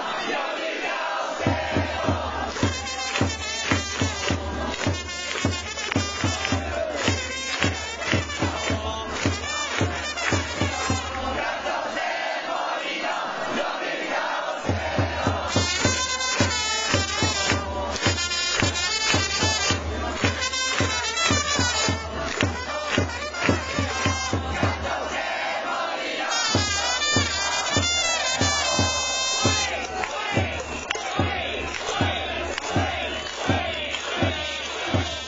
Yeah. Bye.